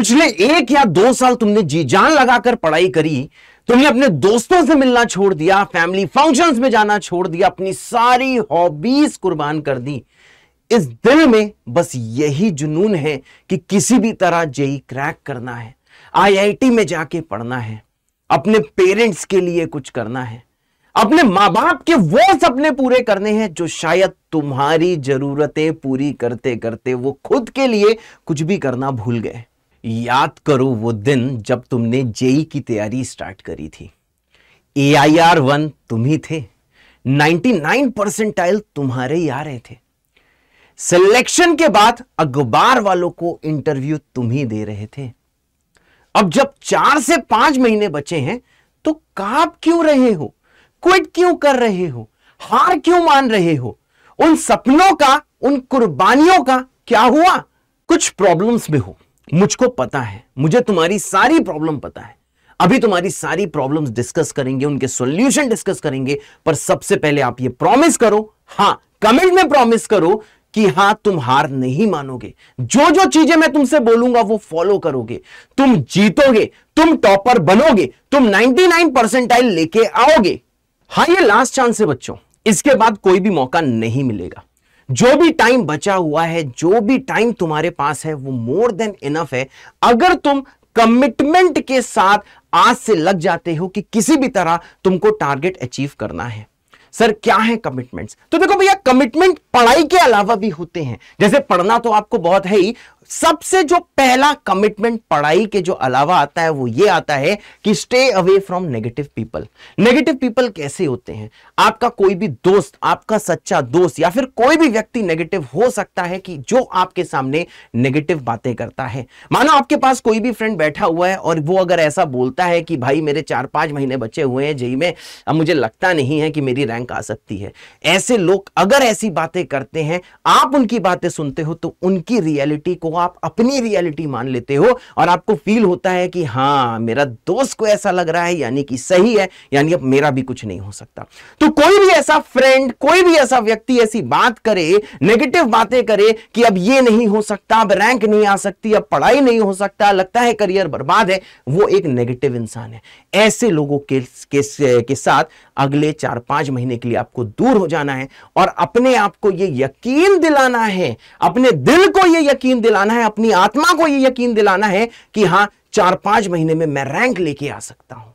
पिछले एक या दो साल तुमने जी जान लगाकर पढ़ाई करी, तुमने अपने दोस्तों से मिलना छोड़ दिया फैमिली फ़ंक्शंस में जाना छोड़ दिया, अपनी सारी हॉबीज कुर्बान कर दी। इस दिल में बस यही जुनून है कि किसी भी तरह जेई क्रैक करना है आईआईटी में जाके पढ़ना है, अपने पेरेंट्स के लिए कुछ करना है, अपने माँ बाप के वो सपने पूरे करने हैं जो शायद तुम्हारी जरूरतें पूरी करते करते वो खुद के लिए कुछ भी करना भूल गए। याद करो वो दिन जब तुमने जेई की तैयारी स्टार्ट करी थी। ए आई आर वन तुम ही थे। 99 परसेंटाइल तुम्हारे ही आ रहे थे। सिलेक्शन के बाद अखबार वालों को इंटरव्यू तुम ही दे रहे थे। अब जब चार से पाँच महीने बचे हैं तो काप क्यों रहे हो? क्विट क्यों कर रहे हो? हार क्यों मान रहे हो? उन सपनों का, उन कुर्बानियों का क्या हुआ? कुछ प्रॉब्लम्स में हो। मुझको पता है, मुझे तुम्हारी सारी प्रॉब्लम पता है। अभी तुम्हारी सारी प्रॉब्लम्स डिस्कस करेंगे, उनके सॉल्यूशन डिस्कस करेंगे, पर सबसे पहले आप ये प्रॉमिस करो, हाँ कमेंट में प्रॉमिस करो कि हाँ, तुम हार नहीं मानोगे। जो जो चीज़ें मैं तुमसे बोलूँगा, वो फॉलो करोगे। तुम जीतोगे, तुम टॉपर बनोगे, तुम 99 परसेंटाइल लेके आओगे। हाँ, ये लास्ट चांस है बच्चों। इसके बाद कोई भी मौका नहीं मिलेगा। जो भी टाइम बचा हुआ है, जो भी टाइम तुम्हारे पास है, वो मोर देन इनफ है। अगर तुम कमिटमेंट के साथ आज से लग जाते हो कि किसी भी तरह तुमको टारगेट अचीव करना है। सर, क्या है कमिटमेंट्स तो देखो भैया कमिटमेंट पढ़ाई के अलावा भी होते हैं। जैसे पढ़ना तो आपको बहुत है ही सबसे जो पहला कमिटमेंट पढ़ाई के जो अलावा आता है, वो ये आता है कि stay away from negative people negative people कैसे होते हैं? आपका कोई भी दोस्त, आपका सच्चा दोस्त या फिर कोई भी व्यक्ति नेगेटिव हो सकता है कि जो आपके सामने नेगेटिव बातें करता है। मानो आपके पास कोई भी फ्रेंड बैठा हुआ है और वो अगर ऐसा बोलता है कि, भाई, मेरे चार पाँच महीने बचे हुए हैं जेई में, अब मुझे लगता नहीं है कि मेरी रैंक आ सकती है। ऐसे लोग अगर ऐसी बातें करते हैं, आप उनकी बातें सुनते हो तो उनकी रियलिटी को आप अपनी रियलिटी मान लेते हो और आपको फील होता है कि हाँ मेरा दोस्त को ऐसा लग रहा है यानी कि सही है यानी अब मेरा भी कुछ नहीं हो सकता। तो कोई भी ऐसा फ्रेंड कोई भी ऐसा व्यक्ति ऐसी बात करे नेगेटिव बातें करे कि अब ये नहीं हो सकता अब रैंक नहीं आ सकती अब पढ़ाई नहीं हो सकता लगता है करियर बर्बाद है वो एक नेगेटिव इंसान है। ऐसे लोगों के, के, के साथ अगले चार पाँच महीने के लिए आपको दूर हो जाना है और अपने आप को यह यकीन दिलाना है अपने दिल को यह यकीन दिलाना है, अपनी आत्मा को यह यकीन दिलाना है कि हाँ चार पाँच महीने में मैं रैंक लेके आ सकता हूँ।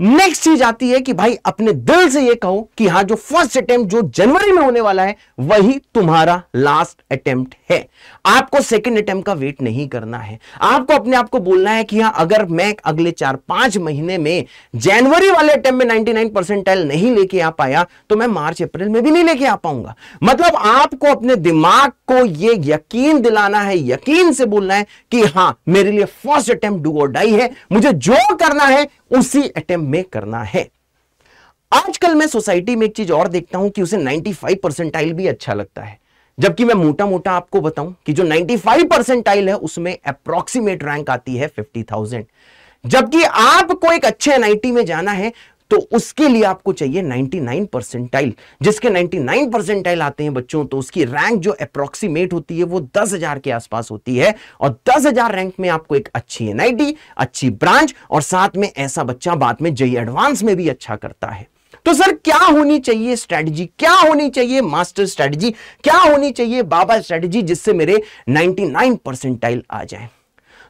नेक्स्ट चीज़ आती है कि भाई अपने दिल से ये कहो कि हाँ जो फ़र्स्ट अटेम्प्ट जो जनवरी में होने वाला है, वही तुम्हारा लास्ट अटेम्प्ट है। आपको सेकंड अटेम्प्ट का वेट नहीं करना है। आपको अपने आप को बोलना है कि हाँ, अगर मैं अगले चार, पाँच महीने में जनवरी वाले अटेम्प्ट में 99 परसेंटाइल नहीं लेके आ पाया तो मैं मार्च, अप्रैल में भी नहीं लेके आ पाऊँगा। मतलब आपको अपने दिमाग को यह यकीन दिलाना है, यकीन से बोलना है कि हाँ मेरे लिए फ़र्स्ट अटेम्प्ट डू और डाई है। मुझे जो करना है उसी अटेम्प्ट में करना है। आजकल मैं सोसाइटी में एक चीज़ और देखता हूँ कि उसे 95 परसेंटाइल भी अच्छा लगता है। जबकि मैं मोटा मोटा आपको बताऊँ कि जो 95 परसेंटाइल है उसमें अप्रोक्सीमेट रैंक आती है 50,000 जबकि आपको एक अच्छे एनआईटी में जाना है तो उसके लिए आपको चाहिए 99 परसेंटाइल। जिसके 99 परसेंटाइल आते हैं बच्चों तो उसकी रैंक जो अप्रोक्सीमेट होती है वो 10000 के आसपास होती है और 10000 रैंक में आपको एक अच्छी एनआईटी अच्छी ब्रांच और साथ में ऐसा बच्चा बाद में जई एडवांस में भी अच्छा करता है। तो सर, क्या होनी चाहिए स्ट्रेटजी क्या होनी चाहिए मास्टर स्ट्रेटजी क्या होनी चाहिए बाबा स्ट्रेटजी जिससे मेरे 99 परसेंटाइल आ जाए?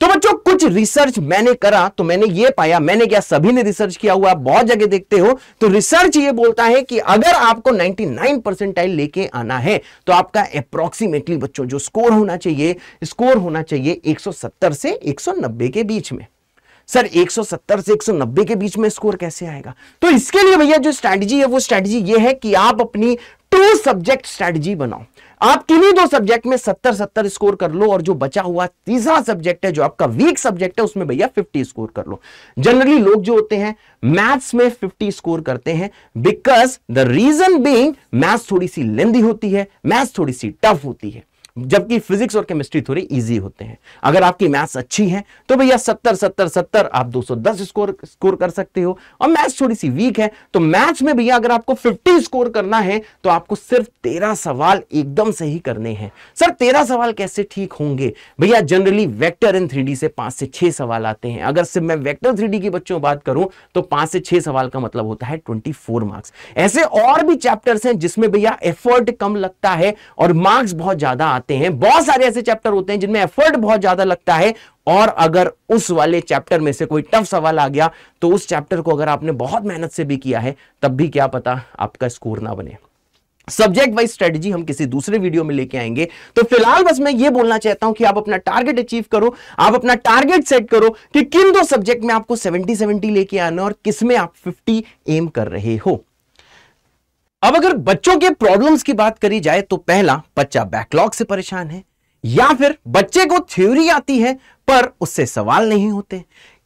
तो बच्चों, कुछ रिसर्च मैंने करा तो मैंने ये पाया, मैंने क्या सभी ने रिसर्च किया हुआ, आप बहुत जगह देखते हो तो रिसर्च ये बोलता है कि अगर आपको 99 परसेंटाइल लेके आना है तो आपका अप्रोक्सीमेटली बच्चों, जो स्कोर होना चाहिए स्कोर होना चाहिए 170 से 190 के बीच में। सर 170 से 190 के बीच में स्कोर कैसे आएगा? तो इसके लिए भैया, जो स्ट्रैटेजी है, वो स्ट्रैटेजी ये है कि आप अपनी टू सब्जेक्ट स्ट्रैटेजी बनाओ। आप किन्हीं दो सब्जेक्ट में 70 70 स्कोर कर लो और जो बचा हुआ तीसरा सब्जेक्ट है, जो आपका वीक सब्जेक्ट है, उसमें भैया 50 स्कोर कर लो। जनरली लोग जो होते हैं मैथ्स में 50 स्कोर करते हैं because the reason being maths थोड़ी सी लेंदी होती है मैथ्स थोड़ी सी टफ होती है। जबकि फिजिक्स और केमिस्ट्री थोड़ी इजी होते हैं। अगर आपकी मैथ्स अच्छी है तो भैया 70 70 70 आप 210 स्कोर स्कोर कर सकते हो। और मैथ्स थोड़ी सी वीक है तो मैथ्स में भैया अगर आपको 50 स्कोर करना है तो आपको सिर्फ़ 13 सवाल एकदम सही करने हैं। सर 13 सवाल कैसे ठीक होंगे? भैया जनरली वेक्टर इन थ्री से पाँच से छह सवाल आते हैं। अगर सिर्फ़ मैं वैक्टर थ्री की बच्चों बात करूँ तो पाँच से छह सवाल का मतलब होता है ट्वेंटी मार्क्स ऐसे और भी चैप्टर्स हैं जिसमें भैया एफर्ट कम लगता है और मार्क्स बहुत ज़्यादा आते हैं। बहुत सारे ऐसे चैप्टर होते हैं जिनमें एफर्ट बहुत ज़्यादा लगता है और अगर उस वाले चैप्टर में से कोई टफ सवाल आ गया तो उस चैप्टर को अगर आपने बहुत मेहनत से भी किया है, तब भी क्या पता आपका स्कोर ना बने। सब्जेक्ट वाइज स्ट्रेटजी हम किसी दूसरे वीडियो में लेके आएँगे। तो फ़िलहाल बस मैं ये बोलना चाहता हूँ कि आप अपना टारगेट अचीव करो, आप अपना टारगेट सेट करो कि किन दो सब्जेक्ट में आपको 70 70 लेके आना और किसमें आप 50 एम कर रहे हो। अब अगर बच्चों के प्रॉब्लम्स की बात करी जाए तो पहला, बच्चा बैकलॉग से परेशान है, या फिर बच्चे को थ्योरी आती है, पर उससे सवाल नहीं होते।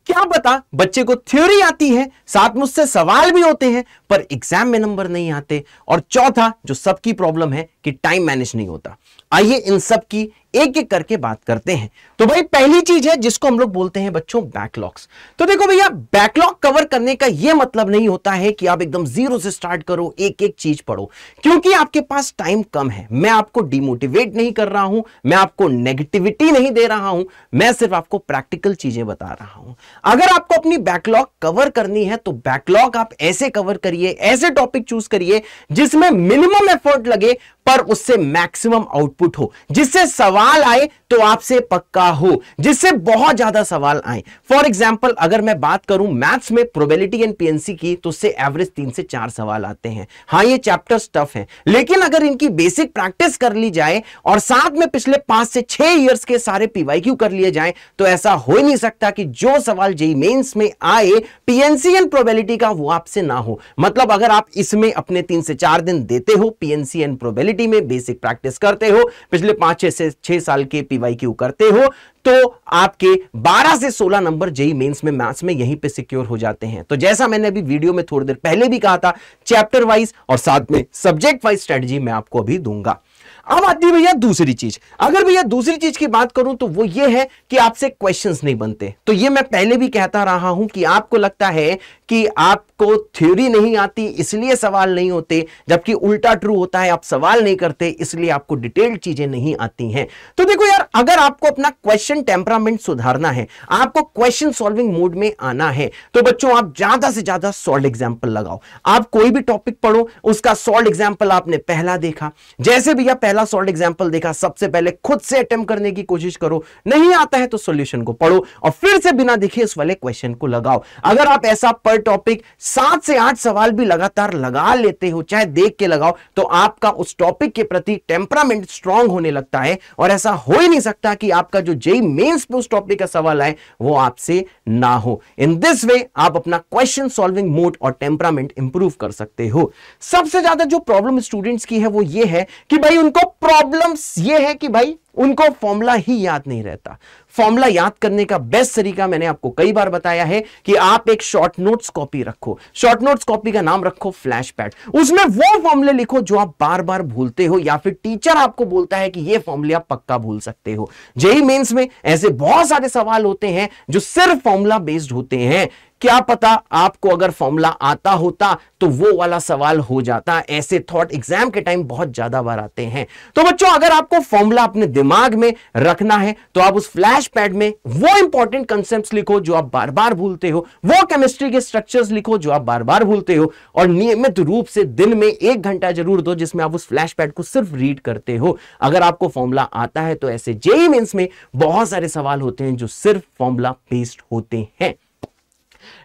क्या पता बच्चे को थ्योरी आती है, साथ में उससे सवाल भी होते हैं, पर एग्ज़ाम में नंबर नहीं आते। और चौथा, जो सबकी प्रॉब्लम है कि टाइम मैनेज नहीं होता। आइए इन सब की एक एक करके बात करते हैं। तो भाई, पहली चीज़ है जिसको हम लोग बोलते हैं बच्चों बैकलॉग्स तो देखो भैया बैकलॉग कवर करने का यह मतलब नहीं होता है कि आप एकदम ज़ीरो से स्टार्ट करो एक एक चीज़ पढ़ो। क्योंकि आपके पास टाइम कम है। मैं आपको डिमोटिवेट नहीं कर रहा हूँ, मैं आपको नेगेटिविटी नहीं दे रहा हूँ, मैं सिर्फ़ आपको प्रैक्टिकल चीज़ें बता रहा हूँ। अगर आपको अपनी बैकलॉग कवर करनी है तो बैकलॉग आप ऐसे कवर करिए, ऐसे टॉपिक चूज़ करिए, जिसमें मिनिमम एफर्ट लगे पर उससे मैक्सिमम आउटपुट हो। जिससे सवाल आए तो आपसे पक्का हो। जिससे बहुत ज़्यादा सवाल आए। फॉर एग्ज़ाम्पल अगर मैं बात करूँ मैथ्स में प्रोबेबिलिटी एंड पीएनसी की तो उससे एवरेज तीन से चार सवाल आते हैं। हाँ ये चैप्टर टफ है। लेकिन अगर इनकी बेसिक प्रैक्टिस कर ली जाए, और साथ में पिछले पाँच से छह ईयर्स के सारे पीवाईक्यू कर लिए जाए तो ऐसा हो ही नहीं सकता कि जो सवाल जेई मेन्स में आए पीएनसी एंड प्रोबेबिलिटी का वो आपसे ना हो। मतलब अगर आप इसमें अपने तीन से चार दिन देते हो पीएनसी एंड प्रोबेबिलिटी क्वालिटी में बेसिक प्रैक्टिस करते हो, पिछले पाँच छह से छह साल के पीवाई क्यू करते हो तो आपके 12 से 16 नंबर जेई मेंस में मैथ्स में यहीं पे सिक्योर हो जाते हैं। तो जैसा मैंने अभी वीडियो में थोड़ी देर पहले भी कहा था, चैप्टर वाइज और साथ में सब्जेक्ट वाइज स्ट्रेटजी मैं आपको अभी दूँगा। अब आती है भैया, दूसरी चीज़। अगर भैया, दूसरी चीज़ की बात करूँ तो वो ये है कि आपसे क्वेश्चंस नहीं बनते। तो ये मैं पहले भी कहता रहा हूँ कि आपको लगता है कि आपको थ्योरी नहीं आती, इसलिए सवाल नहीं होते, जबकि उल्टा ट्रू होता है, आप सवाल नहीं करते, इसलिए आपको डिटेल्ड चीज़ें नहीं आती हैं। तो देखो यार, अगर आपको अपना क्वेश्चन टेम्परामेंट सुधारना है, आपको क्वेश्चन सॉल्विंग मोड में आना है तो बच्चों, आप ज़्यादा से ज़्यादा सॉल्व एग्ज़ाम्पल लगाओ। आप कोई भी टॉपिक पढ़ो, उसका सॉल्व एग्ज़ाम्पल आपने पहला देखा। जैसे भैया, पहला पहला सॉल्ट एग्ज़ाम्पल देखा, सबसे पहले खुद से अटेम्प्ट करने की कोशिश करो। नहीं आता है तो सॉल्यूशन को पढ़ो और फिर से बिना देखे उस वाले क्वेश्चन को लगाओ। अगर आप ऐसा पर टॉपिक सात से आठ सवाल भी लगातार लगा लेते हो, चाहे देख के लगाओ तो आपका उस टॉपिक के प्रति टेम्परामेंट स्ट्रांग होने लगता है और ऐसा हो ही नहीं सकता कि आपका जो जेई मेंस पे उस टॉपिक का सवाल आए, वो आपसे ना हो। इन दिस वे आप अपना क्वेश्चन सॉल्विंग मोड और टेम्परामेंट इंप्रूव कर सकते हो। सबसे ज़्यादा जो प्रॉब्लम स्टूडेंट्स की है, वो ये है कि भाई उनको प्रॉब्लम्स ये है कि भाई, उनको फॉर्मूला ही याद नहीं रहता। फॉर्मूला याद करने का बेस्ट तरीका मैंने आपको कई बार बताया है कि आप एक शॉर्ट नोट्स कॉपी रखो। शॉर्ट नोट्स कॉपी का नाम रखो फ्लैश पैड उसमें वो फॉर्मूले लिखो जो आप बार बार भूलते हो या फिर टीचर आपको बोलता है कि ये फॉर्मूले आप पक्का भूल सकते हो। जेई मेंस में ऐसे बहुत सारे सवाल होते हैं जो सिर्फ़ फॉर्मूला बेस्ड होते हैं। क्या पता आपको अगर फॉर्मूला आता होता तो वो वाला सवाल हो जाता। ऐसे थॉट एग्ज़ाम के टाइम बहुत ज़्यादा बार आते हैं। तो बच्चों, अगर आपको फॉर्मूला अपने दिमाग में रखना है तो आप उस फ्लैश पैड में वो इंपॉर्टेंट कंसेप्ट लिखो जो आप बार बार भूलते हो, वो केमिस्ट्री के स्ट्रक्चर्स लिखो जो आप बार बार भूलते हो, और नियमित रूप से दिन में एक घंटा ज़रूर दो जिसमें आप उस फ्लैश पैड को सिर्फ़ रीड करते हो। अगर आपको फॉर्मूला आता है तो ऐसे जेई मीन्स में बहुत सारे सवाल होते हैं जो सिर्फ़ फॉर्मूला बेस्ड होते हैं।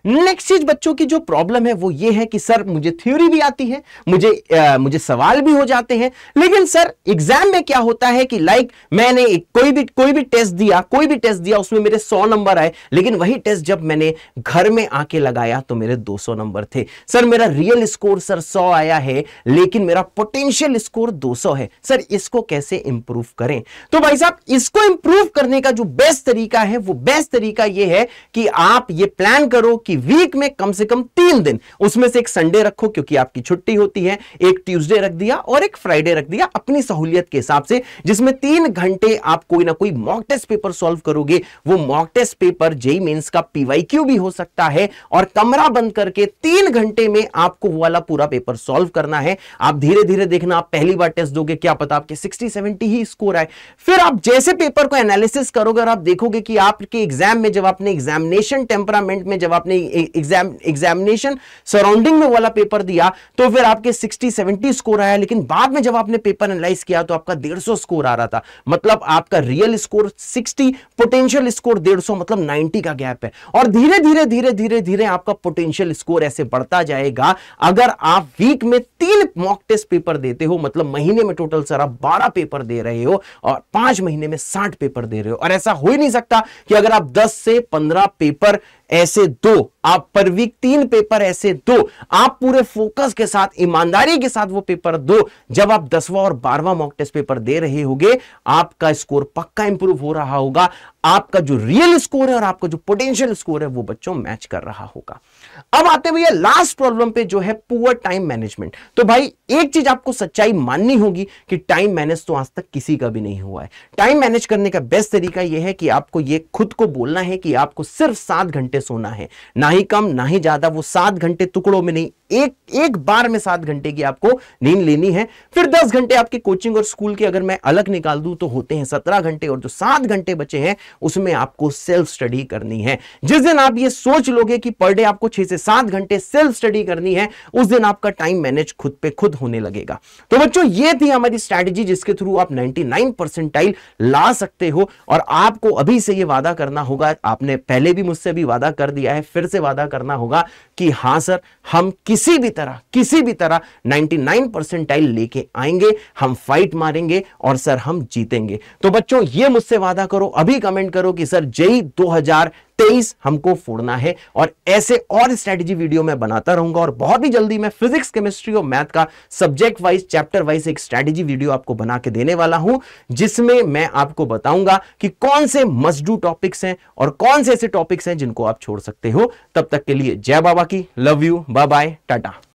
नेक्स्ट चीज़ बच्चों की जो प्रॉब्लम है वो ये है कि सर मुझे थ्योरी भी आती है मुझे आ, मुझे सवाल भी हो जाते हैं। लेकिन सर एग्ज़ाम में क्या होता है कि लाइक मैंने कोई भी कोई भी टेस्ट दिया कोई भी टेस्ट दिया उसमें मेरे सौ नंबर आए। लेकिन वही टेस्ट जब मैंने घर में आके लगाया तो मेरे दो सौ नंबर थे। सर मेरा रियल स्कोर सर सौ आया है लेकिन मेरा पोटेंशियल स्कोर दो सौ है। सर इसको कैसे इंप्रूव करें? तो भाई साहब इसको इंप्रूव करने का जो बेस्ट तरीका है वो बेस्ट तरीका यह है कि आप ये प्लान करो करो कि वीक में कम से कम तीन दिन। उसमें से एक संडे रखो क्योंकि आपकी छुट्टी होती है, एक ट्यूसडे रख दिया और एक फ्राइडे रख दिया अपनी सहूलियत के हिसाब से, जिसमें तीन घंटे आप कोई ना कोई मॉक टेस्ट पेपर सॉल्व करोगे। वो mock test paper JEE Mains का पीवाईक्यू भी हो सकता है और कमरा बंद करके तीन घंटे में आपको वो वाला पूरा पेपर सॉल्व करना है। आप धीरे धीरे देखना, आप पहली बार टेस्ट दोगे, क्या पता आपके सिक्सटी सेवेंटी ही स्कोर आए। फिर आप जैसे पेपर को एनालिसिस करोगे और आप देखोगे कि आपके एग्ज़ाम में जब आपने एग्जामिनेशन टेम्परामेंट में जब आपने एग्ज़ाम एग्जामिनेशन सराउंडिंग में वाला पेपर दिया तो फिर आपके 60 70 स्कोर आया, लेकिन बाद में जब आपने पेपर एनालाइज किया तो आपका 150 स्कोर आ रहा था। मतलब आपका रियल स्कोर 60 पोटेंशियल स्कोर 150 मतलब 90 का गैप है। और धीरे धीरे धीरे धीरे धीरे आपका पोटेंशियल स्कोर ऐसे बढ़ता जाएगा। अगर आप वीक में तीन मॉक टेस्ट पेपर देते हो मतलब महीने में टोटल सर आप बारह पेपर दे रहे हो और पाँच महीने में साठ पेपर दे रहे हो। और ऐसा हो ही नहीं सकता कि अगर आप दस से पंद्रह पेपर ऐसे दो Go. आप पर वीक तीन पेपर ऐसे दो, आप पूरे फोकस के साथ, ईमानदारी के साथ वो पेपर दो। जब आप दसवां और बारहवां मॉक टेस्ट पेपर दे रहे होगे, आपका स्कोर पक्का इंप्रूव हो रहा होगा। आपका जो रियल स्कोर है और आपका जो पोटेंशियल स्कोर है, वो बच्चों मैच कर रहा होगा। अब आते भैया लास्ट प्रॉब्लम पे जो है पुअर टाइम मैनेजमेंट तो भाई, एक चीज़ आपको सच्चाई माननी होगी कि टाइम मैनेज तो आज तक किसी का भी नहीं हुआ है। टाइम मैनेज करने का बेस्ट तरीका यह है कि आपको यह खुद को बोलना है कि आपको सिर्फ़ सात घंटे सोना है, ना ही कम, ना ही ज़्यादा, वो सात घंटे टुकड़ों में नहीं, एक एक बार में सात घंटे की आपको नींद लेनी है। फिर दस घंटे आपके कोचिंग और स्कूल के अगर मैं अलग निकाल दूँ तो होते हैं सत्रह घंटे और जो सात घंटे बचे हैं, उसमें आपको सेल्फ स्टडी करनी है। जिस दिन आप ये सोच लोगे कि पर डे आपको छह से सात घंटे सेल्फ स्टडी करनी है, उस दिन आपका टाइम मैनेज खुद पे खुद होने लगेगा। तो बच्चों, ये थी हमारी स्ट्रैटेजी, जिसके थ्रू आप 99 परसेंटाइल ला सकते हो, और आपको अभी से ये वादा करना होगा, आपने पहले भी मुझसे भी वादा कर दिया है, फिर से वादा करना होगा कि हाँ सर, हम किसी भी तरह, किसी भी तरह 99 परसेंटाइल लेके आएँगे, हम फाइट मारेंगे और सर, हम जीतेंगे। तो बच्चों, ये मुझसे वादा करो, अभी कमेंट करो कि सर, जय 2000 तेईस हमको फोड़ना है और ऐसे और स्ट्रेटेजी वीडियो मैं बनाता रहूँगा और बहुत ही जल्दी मैं फिजिक्स केमिस्ट्री और मैथ का सब्जेक्ट वाइज चैप्टर वाइज एक स्ट्रेटेजी वीडियो आपको बना के देने वाला हूँ, जिसमें मैं आपको बताऊँगा कि कौन से मजडू टॉपिक्स हैं और कौन से ऐसे टॉपिक्स हैं जिनको आप छोड़ सकते हो। तब तक के लिए जय बाबा की love you bye bye tata.